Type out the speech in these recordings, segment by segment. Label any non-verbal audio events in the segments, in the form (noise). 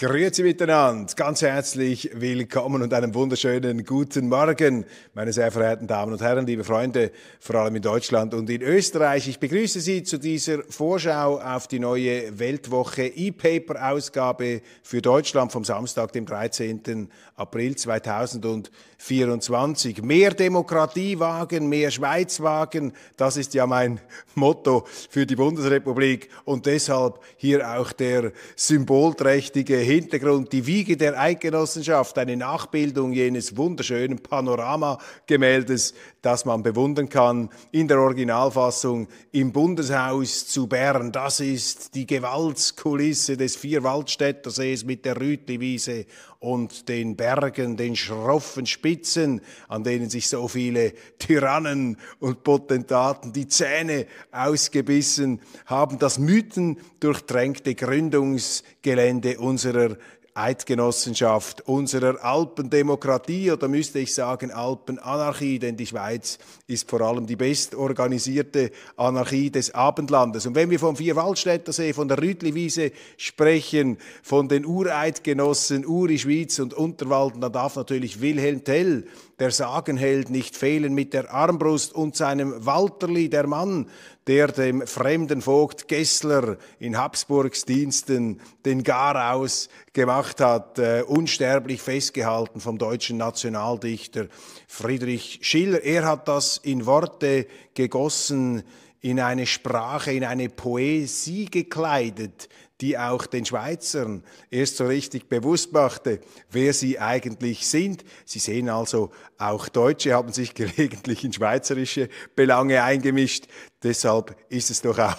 Grüezi miteinander, ganz herzlich willkommen und einen wunderschönen guten Morgen, meine sehr verehrten Damen und Herren, liebe Freunde, vor allem in Deutschland und in Österreich. Ich begrüße Sie zu dieser Vorschau auf die neue Weltwoche E-Paper-Ausgabe für Deutschland vom Samstag, dem 13. April 2024. Mehr Demokratie wagen, mehr Schweiz wagen, das ist ja mein Motto für die Bundesrepublik und deshalb hier auch der symbolträchtige Hintergrund die Wiege der Eidgenossenschaft, eine Nachbildung jenes wunderschönen Panoramagemäldes, das man bewundern kann in der Originalfassung im Bundeshaus zu Bern. Das ist die Gewaltskulisse des Vierwaldstätter Sees mit der Rütliwiese und den Bergen, den schroffen Spitzen, an denen sich so viele Tyrannen und Potentaten die Zähne ausgebissen haben, das mythendurchtränkte Gründungsgelände unserer Eidgenossenschaft unserer Alpendemokratie oder müsste ich sagen Alpenanarchie, denn die Schweiz ist vor allem die bestorganisierte Anarchie des Abendlandes. Und wenn wir vom Vierwaldstätter See, von der Rütliwiese sprechen, von den Ureidgenossen Uri, Schwyz und Unterwalden, dann darf natürlich Wilhelm Tell der Sagenheld nicht fehlen mit der Armbrust und seinem Walterli, der Mann, der dem fremden Vogt Gessler in Habsburgs Diensten den Garaus gemacht hat, äh, unsterblich festgehalten vom deutschen Nationaldichter Friedrich Schiller. Er hat das in Worte gegossen, in eine Sprache, in eine Poesie gekleidet, die auch den Schweizern erst so richtig bewusst machte, wer sie eigentlich sind. Sie sehen also, auch Deutsche haben sich (laughs) gelegentlich in schweizerische Belange eingemischt. Deshalb ist es doch auch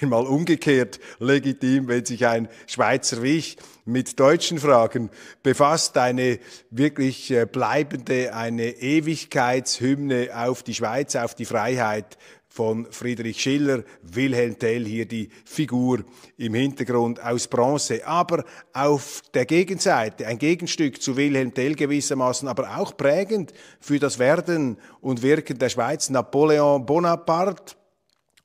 einmal umgekehrt legitim, wenn sich ein Schweizer wie ich mit deutschen Fragen befasst, eine wirklich äh, bleibende, eine Ewigkeitshymne auf die Schweiz, auf die Freiheit von Friedrich Schiller, Wilhelm Tell hier die Figur im Hintergrund aus Bronze. Aber auf der Gegenseite ein Gegenstück zu Wilhelm Tell gewissermaßen, aber auch prägend für das Werden und Wirken der Schweiz, Napoleon Bonaparte,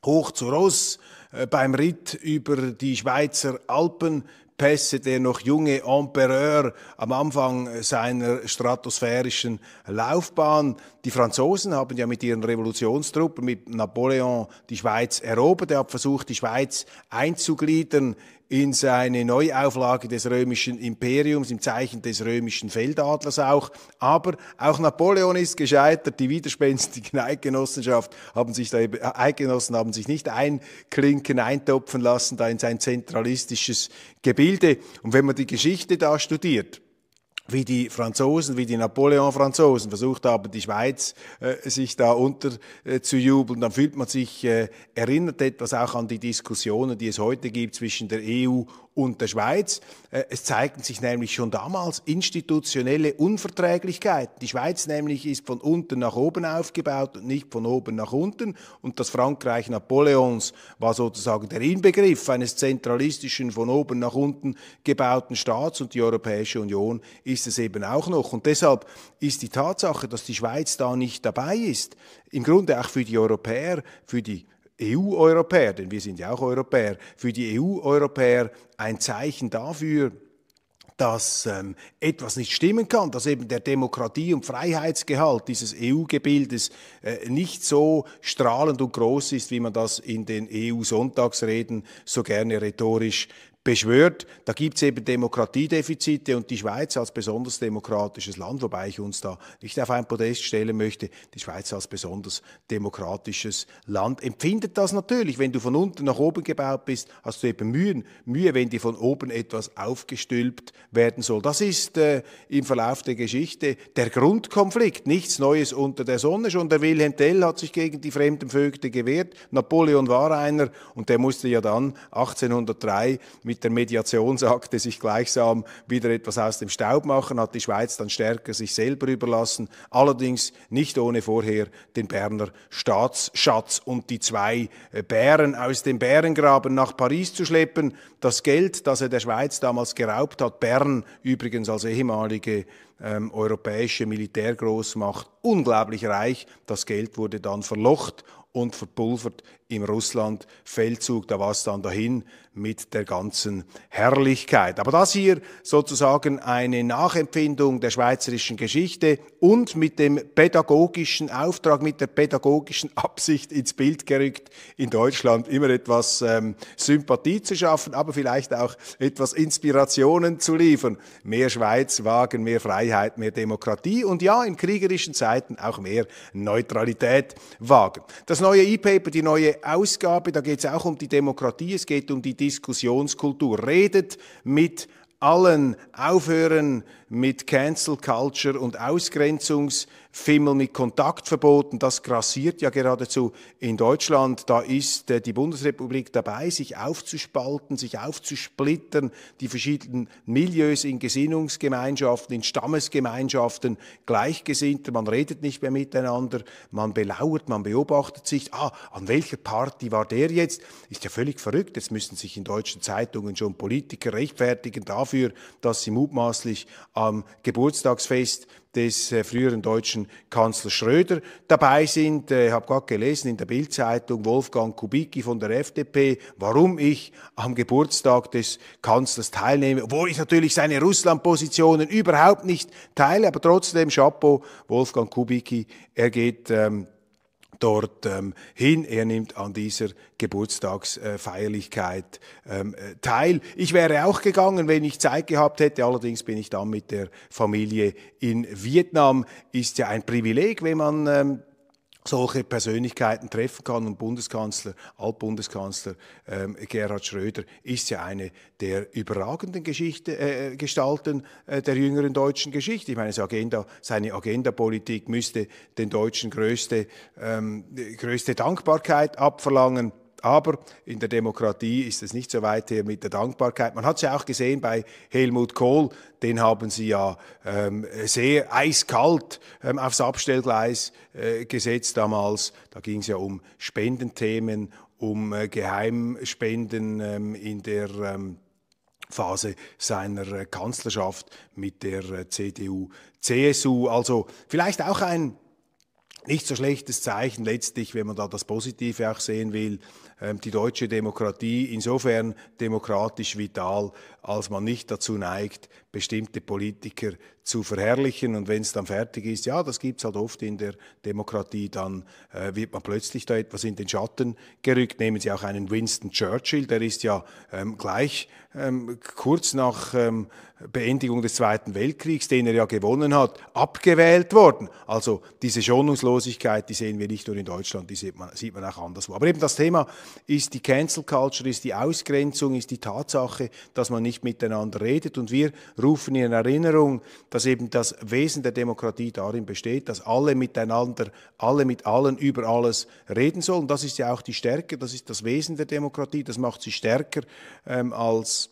hoch zu Ross, äh, beim Ritt über die Schweizer Alpen Pässe der noch junge Empereur am Anfang seiner stratosphärischen Laufbahn. Die Franzosen haben ja mit ihren Revolutionstruppen, mit Napoleon die Schweiz erobert. Er hat versucht, die Schweiz einzugliedern in seine Neuauflage des römischen Imperiums im Zeichen des römischen Feldadlers auch. Aber auch Napoleon ist gescheitert. Die widerspenstigen Eidgenossenschaft haben sich da, Eidgenossen haben sich nicht einklinken, eintopfen lassen da in sein zentralistisches Gebilde. Und wenn man die Geschichte da studiert, wie die Franzosen, wie die Napoleon-Franzosen versucht haben, die Schweiz äh, sich da unterzujubeln, äh, dann fühlt man sich äh, erinnert etwas auch an die Diskussionen, die es heute gibt zwischen der EU und der Schweiz. Äh, es zeigten sich nämlich schon damals institutionelle Unverträglichkeiten. Die Schweiz nämlich ist von unten nach oben aufgebaut und nicht von oben nach unten. Und das Frankreich Napoleons war sozusagen der Inbegriff eines zentralistischen, von oben nach unten gebauten Staats. Und die Europäische Union ist es eben auch noch. Und deshalb ist die Tatsache, dass die Schweiz da nicht dabei ist, im Grunde auch für die Europäer, für die EU-Europäer, denn wir sind ja auch Europäer, für die EU-Europäer ein Zeichen dafür, dass ähm, etwas nicht stimmen kann, dass eben der Demokratie- und Freiheitsgehalt dieses EU-Gebildes äh, nicht so strahlend und groß ist, wie man das in den EU-Sonntagsreden so gerne rhetorisch beschwört. Da gibt es eben Demokratiedefizite und die Schweiz als besonders demokratisches Land, wobei ich uns da nicht auf ein Podest stellen möchte, die Schweiz als besonders demokratisches Land empfindet das natürlich. Wenn du von unten nach oben gebaut bist, hast du eben Mühen, Mühe, wenn dir von oben etwas aufgestülpt werden soll. Das ist äh, im Verlauf der Geschichte der Grundkonflikt. Nichts Neues unter der Sonne. Schon der Wilhelm Tell hat sich gegen die fremden Vögte gewehrt. Napoleon war einer und der musste ja dann 1803 mit mit der Mediationsakte sich gleichsam wieder etwas aus dem Staub machen, hat die Schweiz dann stärker sich selber überlassen, allerdings nicht ohne vorher den Berner Staatsschatz und die zwei äh, Bären aus dem Bärengraben nach Paris zu schleppen. Das Geld, das er der Schweiz damals geraubt hat, Bern übrigens als ehemalige ähm, europäische Militärgroßmacht unglaublich reich. Das Geld wurde dann verlocht und verpulvert im Russland-Feldzug. Da war es dann dahin mit der ganzen Herrlichkeit. Aber das hier sozusagen eine Nachempfindung der schweizerischen Geschichte und mit dem pädagogischen Auftrag, mit der pädagogischen (laughs) Absicht ins Bild gerückt, in Deutschland immer etwas ähm, Sympathie zu schaffen, aber vielleicht auch etwas Inspirationen zu liefern. Mehr Schweiz wagen, mehr Freiheit, mehr Demokratie und ja, in kriegerischen Zeiten auch mehr Neutralität wagen. Das neue E-Paper, die neue Ausgabe, da geht es auch um die Demokratie, es geht um die Diskussionskultur. Redet mit allen, aufhören mit Cancel Culture und Ausgrenzungs- Fimmel mit Kontaktverboten, das grassiert ja geradezu in Deutschland. Da ist äh, die Bundesrepublik dabei, sich aufzuspalten, sich aufzusplittern, die verschiedenen Milieus in Gesinnungsgemeinschaften, in Stammesgemeinschaften, Gleichgesinnter. Man redet nicht mehr miteinander, man belauert, man beobachtet sich. Ah, an welcher Party war der jetzt? Ist ja völlig verrückt. Jetzt müssen sich in deutschen Zeitungen schon Politiker rechtfertigen dafür, dass sie mutmaßlich am Geburtstagsfest des äh, früheren deutschen Kanzlers Schröder dabei sind. Ich äh, habe gerade gelesen in der Bildzeitung Wolfgang Kubicki von der FDP, warum ich am Geburtstag des Kanzlers teilnehme, obwohl ich natürlich seine Russland-Positionen überhaupt nicht teile, aber trotzdem Chapeau, Wolfgang Kubicki, er geht ähm, dort ähm, hin. Er nimmt an dieser Geburtstagsfeierlichkeit ähm, äh, teil. Ich wäre auch gegangen, wenn ich Zeit gehabt hätte. Allerdings bin ich dann mit der Familie in Vietnam. Ist ja ein Privileg, wenn man ähm, solche Persönlichkeiten treffen kann. Und Bundeskanzler, Altbundeskanzler ähm, Gerhard Schröder ist ja eine der überragenden Geschichte, äh, Gestalten äh, der jüngeren deutschen Geschichte. Ich meine, seine Agenda, seine Agenda-Politik müsste den Deutschen größte, ähm, größte Dankbarkeit abverlangen. Aber in der Demokratie ist es nicht so weit her mit der Dankbarkeit. Man hat es ja auch gesehen bei Helmut Kohl, den haben sie ja ähm, sehr eiskalt ähm, aufs Abstellgleis äh, gesetzt damals. Da ging es ja um Spendenthemen, um äh, Geheimspenden ähm, in der ähm, Phase seiner äh, Kanzlerschaft mit der äh, CDU, CSU. Also vielleicht auch ein nicht so schlechtes Zeichen letztlich, wenn man da das Positive auch sehen will, die deutsche Demokratie insofern demokratisch vital, als man nicht dazu neigt, bestimmte Politiker zu verherrlichen. Und wenn es dann fertig ist, ja, das gibt es halt oft in der Demokratie, dann äh, wird man plötzlich da etwas in den Schatten gerückt. Nehmen Sie auch einen Winston Churchill, der ist ja ähm, gleich ähm, kurz nach ähm, Beendigung des Zweiten Weltkriegs, den er ja gewonnen hat, abgewählt worden. Also diese Schonungslosigkeit, die sehen wir nicht nur in Deutschland, die sieht man, sieht man auch anderswo. Aber eben das Thema ist die Cancel Culture, ist die Ausgrenzung, ist die Tatsache, dass man nicht miteinander redet. Und wir rufen in Erinnerung, dass eben das Wesen der Demokratie darin besteht, dass alle miteinander, alle mit allen über alles reden sollen. Das ist ja auch die Stärke, das ist das Wesen der Demokratie, das macht sie stärker ähm, als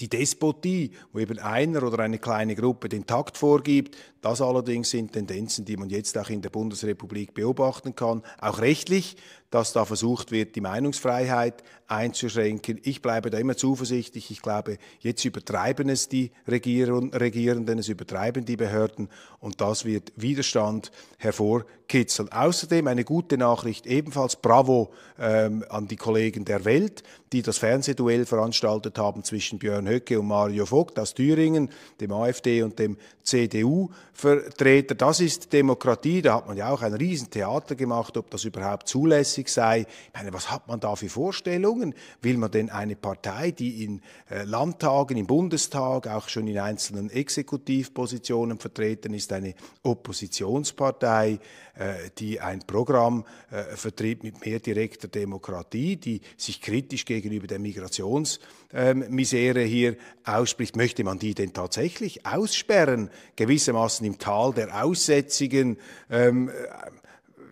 die Despotie, wo eben einer oder eine kleine Gruppe den Takt vorgibt, das allerdings sind Tendenzen, die man jetzt auch in der Bundesrepublik beobachten kann, auch rechtlich, dass da versucht wird, die Meinungsfreiheit einzuschränken. Ich bleibe da immer zuversichtlich. Ich glaube, jetzt übertreiben es die Regierenden, es übertreiben die Behörden und das wird Widerstand hervorkitzeln. Außerdem eine gute Nachricht, ebenfalls Bravo ähm, an die Kollegen der Welt, die das Fernsehduell veranstaltet haben zwischen Björn Höcke und Mario Vogt aus Thüringen, dem AfD und dem CDU. Vertreter. Das ist Demokratie. Da hat man ja auch ein Riesentheater gemacht, ob das überhaupt zulässig sei. Ich meine, was hat man da für Vorstellungen? Will man denn eine Partei, die in äh, Landtagen, im Bundestag, auch schon in einzelnen Exekutivpositionen vertreten ist, eine Oppositionspartei, äh, die ein Programm äh, vertritt mit mehr direkter Demokratie, die sich kritisch gegenüber der Migrationsmisere hier ausspricht? Möchte man die denn tatsächlich aussperren, gewissermaßen im Tal der Aussätzigen, ähm,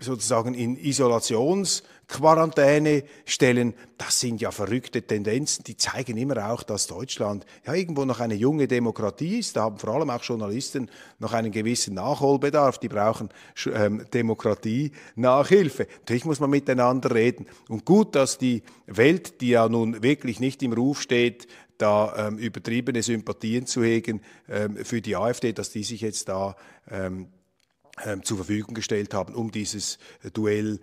sozusagen in Isolations- Quarantäne stellen. Das sind ja verrückte Tendenzen, die zeigen immer auch, dass Deutschland ja irgendwo noch eine junge Demokratie ist. Da haben vor allem auch Journalisten noch einen gewissen Nachholbedarf. Die brauchen ähm, Demokratie-Nachhilfe. Natürlich muss man miteinander reden. Und gut, dass die Welt, die ja nun wirklich nicht im Ruf steht, da ähm, übertriebene Sympathien zu hegen ähm, für die AfD, dass die sich jetzt da ähm, zur Verfügung gestellt haben, um dieses äh, Duell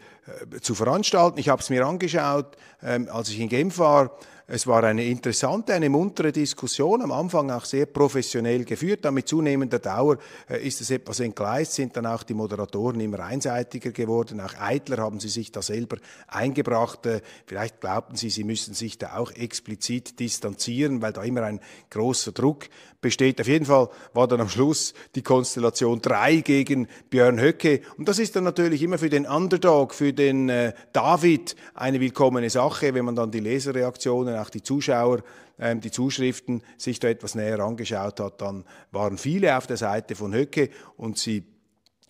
äh, zu veranstalten. Ich habe es mir angeschaut, ähm, als ich in Genf war. Es war eine interessante, eine muntere Diskussion, am Anfang auch sehr professionell geführt. Dann mit zunehmender Dauer äh, ist es etwas entgleist, sind dann auch die Moderatoren immer einseitiger geworden. Auch eitler haben sie sich da selber eingebracht. Äh, vielleicht glaubten sie, sie müssten sich da auch explizit distanzieren, weil da immer ein großer Druck besteht. Auf jeden Fall war dann am Schluss die Konstellation drei gegen Björn Höcke. Und das ist dann natürlich immer für den Underdog, für den äh, David eine willkommene Sache, wenn man dann die Leserreaktionen auch die Zuschauer, ähm, die Zuschriften sich da etwas näher angeschaut hat, dann waren viele auf der Seite von Höcke und sie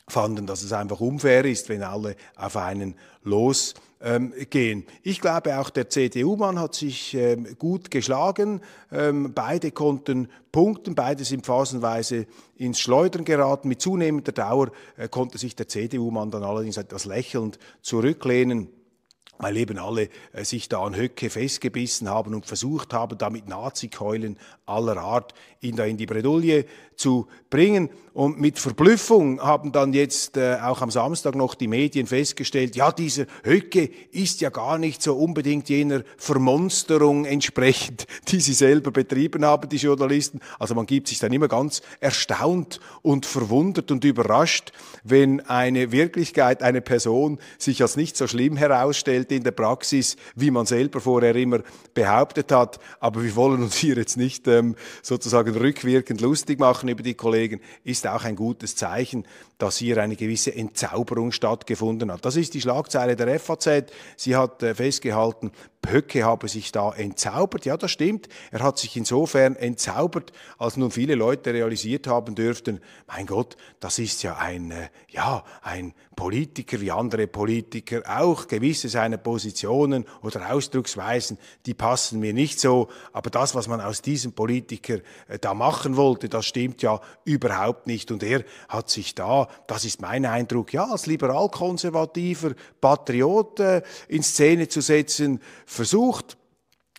fanden, dass es einfach unfair ist, wenn alle auf einen losgehen. Ähm, ich glaube, auch der CDU-Mann hat sich ähm, gut geschlagen. Ähm, beide konnten punkten, beide sind phasenweise ins Schleudern geraten. Mit zunehmender Dauer äh, konnte sich der CDU-Mann dann allerdings etwas lächelnd zurücklehnen weil eben alle äh, sich da an Höcke festgebissen haben und versucht haben, da mit Nazikeulen aller Art ihn da in die Bredouille zu bringen. Und mit Verblüffung haben dann jetzt äh, auch am Samstag noch die Medien festgestellt, ja, dieser Höcke ist ja gar nicht so unbedingt jener Vermonsterung entsprechend, (laughs) die sie selber betrieben haben, die Journalisten. Also man gibt sich dann immer ganz erstaunt und verwundert und überrascht, wenn eine Wirklichkeit, eine Person sich als nicht so schlimm herausstellt in der Praxis, wie man selber vorher immer behauptet hat. Aber wir wollen uns hier jetzt nicht ähm, sozusagen rückwirkend lustig machen über die Kollegen, ist auch ein gutes Zeichen, dass hier eine gewisse Entzauberung stattgefunden hat. Das ist die Schlagzeile der FAZ. Sie hat äh, festgehalten, Pöcke habe sich da entzaubert. Ja, das stimmt. Er hat sich insofern entzaubert, als nun viele Leute realisiert haben dürften, mein Gott, das ist ja ein, äh, ja, ein Politiker wie andere Politiker auch. Gewisse seiner Positionen oder Ausdrucksweisen, die passen mir nicht so. Aber das, was man aus diesem Politiker äh, da machen wollte, das stimmt ja überhaupt nicht. Und er hat sich da, das ist mein Eindruck, ja, als liberal-konservativer Patriot äh, in Szene zu setzen, versucht,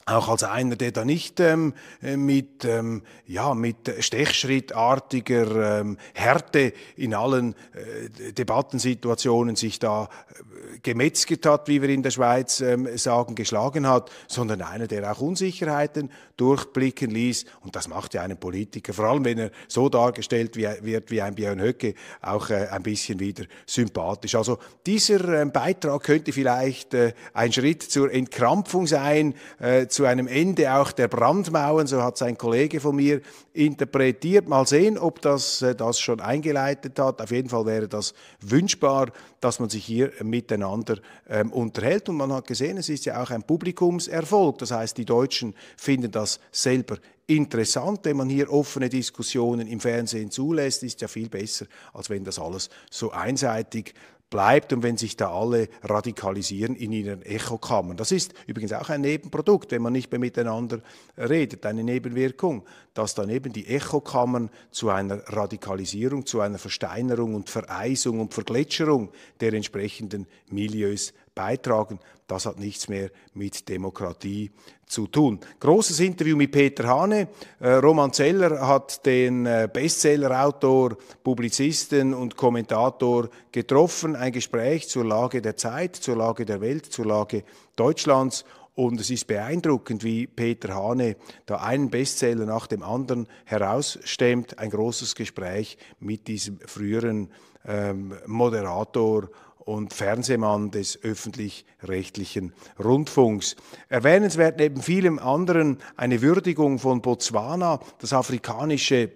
auch als einer, der da nicht ähm, mit, ähm, ja, mit stechschrittartiger ähm, Härte in allen äh, Debattensituationen sich da äh, gemetzget hat, wie wir in der Schweiz ähm, sagen, geschlagen hat, sondern einer, der auch Unsicherheiten durchblicken ließ. Und das macht ja einen Politiker, vor allem wenn er so dargestellt wird wie ein Björn Höcke, auch äh, ein bisschen wieder sympathisch. Also dieser äh, Beitrag könnte vielleicht äh, ein Schritt zur Entkrampfung sein, äh, zu einem Ende auch der Brandmauern, so hat sein Kollege von mir interpretiert. Mal sehen, ob das äh, das schon eingeleitet hat. Auf jeden Fall wäre das wünschbar, dass man sich hier miteinander ähm, unterhält. Und man hat gesehen, es ist ja auch ein Publikumserfolg. Das heißt, die Deutschen finden das selber interessant, wenn man hier offene Diskussionen im Fernsehen zulässt, ist ja viel besser, als wenn das alles so einseitig bleibt und wenn sich da alle radikalisieren in ihren Echokammern. Das ist übrigens auch ein Nebenprodukt, wenn man nicht mehr miteinander redet, eine Nebenwirkung, dass dann eben die Echokammern zu einer Radikalisierung, zu einer Versteinerung und Vereisung und Vergletscherung der entsprechenden Milieus beitragen. Das hat nichts mehr mit Demokratie zu tun. Großes Interview mit Peter Hane. Äh, Roman Zeller hat den äh, Bestsellerautor, Publizisten und Kommentator getroffen. Ein Gespräch zur Lage der Zeit, zur Lage der Welt, zur Lage Deutschlands. Und es ist beeindruckend, wie Peter Hane da einen Bestseller nach dem anderen herausstemmt. Ein großes Gespräch mit diesem früheren ähm, Moderator und Fernsehmann des öffentlich-rechtlichen Rundfunks. Erwähnenswert neben vielem anderen eine Würdigung von Botswana, das afrikanische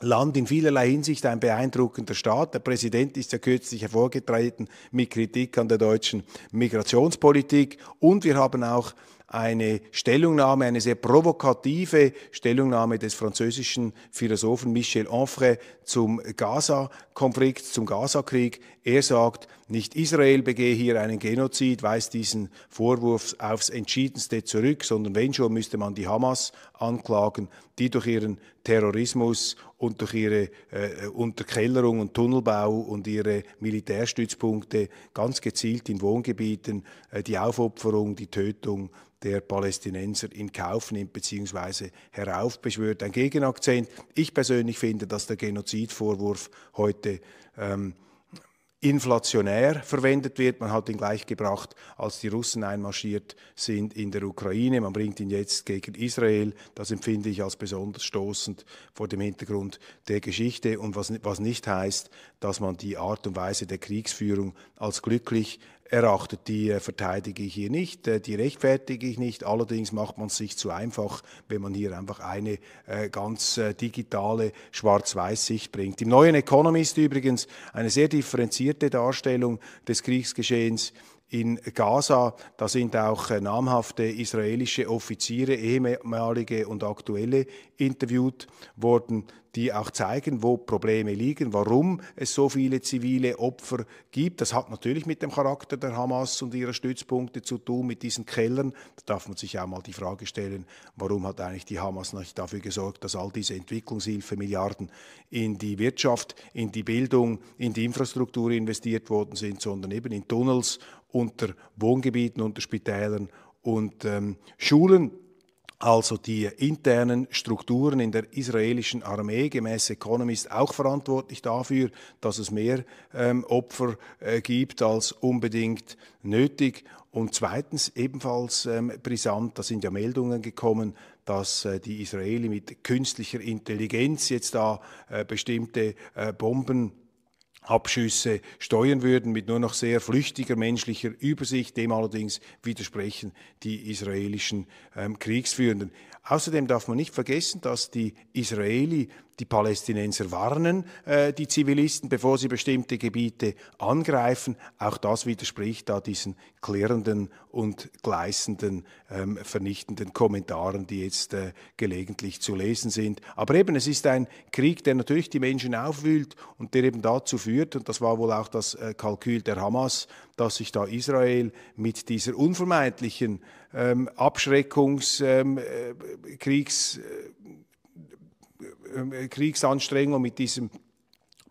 Land in vielerlei Hinsicht ein beeindruckender Staat. Der Präsident ist ja kürzlich hervorgetreten mit Kritik an der deutschen Migrationspolitik. Und wir haben auch eine Stellungnahme, eine sehr provokative Stellungnahme des französischen Philosophen Michel Onfray zum Gaza-Konflikt, zum Gaza-Krieg. Er sagt, nicht Israel begehe hier einen Genozid, weist diesen Vorwurf aufs entschiedenste zurück, sondern wenn schon, müsste man die Hamas anklagen, die durch ihren Terrorismus und durch ihre äh, Unterkellerung und Tunnelbau und ihre Militärstützpunkte ganz gezielt in Wohngebieten äh, die Aufopferung, die Tötung der Palästinenser in Kauf nimmt bzw. heraufbeschwört. Ein Gegenakzent. Ich persönlich finde, dass der Genozidvorwurf heute ähm, inflationär verwendet wird. Man hat ihn gleich gebracht, als die Russen einmarschiert sind in der Ukraine. Man bringt ihn jetzt gegen Israel. Das empfinde ich als besonders stoßend vor dem Hintergrund der Geschichte und was, was nicht heißt, dass man die Art und Weise der Kriegsführung als glücklich erachtet, die äh, verteidige ich hier nicht, äh, die rechtfertige ich nicht. Allerdings macht man es sich zu einfach, wenn man hier einfach eine äh, ganz digitale Schwarz-Weiß-Sicht bringt. Im neuen Economist übrigens eine sehr differenzierte Darstellung des Kriegsgeschehens in Gaza. Da sind auch äh, namhafte israelische Offiziere, ehemalige und aktuelle, interviewt worden, die auch zeigen, wo Probleme liegen, warum es so viele zivile Opfer gibt. Das hat natürlich mit dem Charakter der Hamas und ihrer Stützpunkte zu tun, mit diesen Kellern. Da darf man sich auch mal die Frage stellen, warum hat eigentlich die Hamas nicht dafür gesorgt, dass all diese Entwicklungshilfe Milliarden in die Wirtschaft, in die Bildung, in die Infrastruktur investiert worden sind, sondern eben in Tunnels unter Wohngebieten, unter Spitälern und ähm, Schulen. Also die internen Strukturen in der israelischen Armee gemäß Economist auch verantwortlich dafür, dass es mehr ähm, Opfer äh, gibt als unbedingt nötig. Und zweitens ebenfalls ähm, brisant, da sind ja Meldungen gekommen, dass äh, die Israeli mit künstlicher Intelligenz jetzt da äh, bestimmte äh, Bomben Abschüsse steuern würden mit nur noch sehr flüchtiger menschlicher Übersicht. Dem allerdings widersprechen die israelischen ähm, Kriegsführenden. Außerdem darf man nicht vergessen, dass die Israeli die Palästinenser warnen, äh, die Zivilisten, bevor sie bestimmte Gebiete angreifen. Auch das widerspricht da diesen klärenden und gleißenden, ähm, vernichtenden Kommentaren, die jetzt äh, gelegentlich zu lesen sind. Aber eben, es ist ein Krieg, der natürlich die Menschen aufwühlt und der eben dazu führt, und das war wohl auch das äh, Kalkül der Hamas, dass sich da Israel mit dieser unvermeidlichen ähm, Abschreckungskriegs ähm, äh, äh, Kriegsanstrengung, mit diesem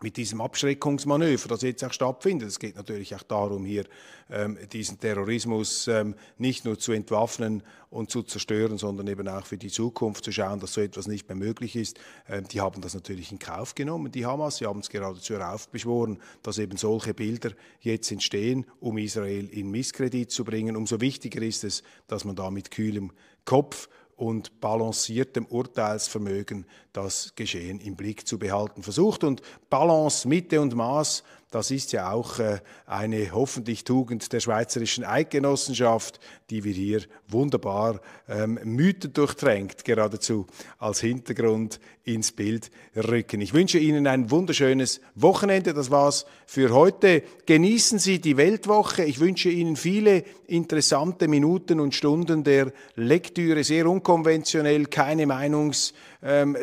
mit diesem Abschreckungsmanöver, das jetzt auch stattfindet. Es geht natürlich auch darum, hier ähm, diesen Terrorismus ähm, nicht nur zu entwaffnen und zu zerstören, sondern eben auch für die Zukunft zu schauen, dass so etwas nicht mehr möglich ist. Ähm, die haben das natürlich in Kauf genommen, die Hamas. Sie haben es geradezu heraufbeschworen, dass eben solche Bilder jetzt entstehen, um Israel in Misskredit zu bringen. Umso wichtiger ist es, dass man da mit kühlem Kopf und balanciertem Urteilsvermögen das Geschehen im Blick zu behalten versucht. Und Balance, Mitte und Maß das ist ja auch äh, eine hoffentlich Tugend der Schweizerischen Eidgenossenschaft, die wir hier wunderbar ähm, Mythen durchtränkt, geradezu als Hintergrund ins Bild rücken. Ich wünsche Ihnen ein wunderschönes Wochenende. Das war's für heute. Genießen Sie die Weltwoche. Ich wünsche Ihnen viele interessante Minuten und Stunden der Lektüre, sehr unkonventionell, keine Meinungs ähm,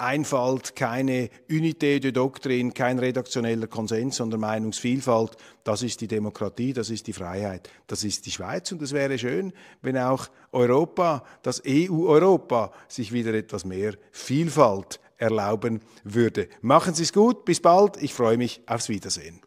Einfalt, keine Unité de Doktrin, kein redaktioneller Konsens, sondern Meinungsvielfalt. Das ist die Demokratie, das ist die Freiheit, das ist die Schweiz. Und es wäre schön, wenn auch Europa, das EU-Europa, sich wieder etwas mehr Vielfalt erlauben würde. Machen Sie es gut, bis bald, ich freue mich aufs Wiedersehen.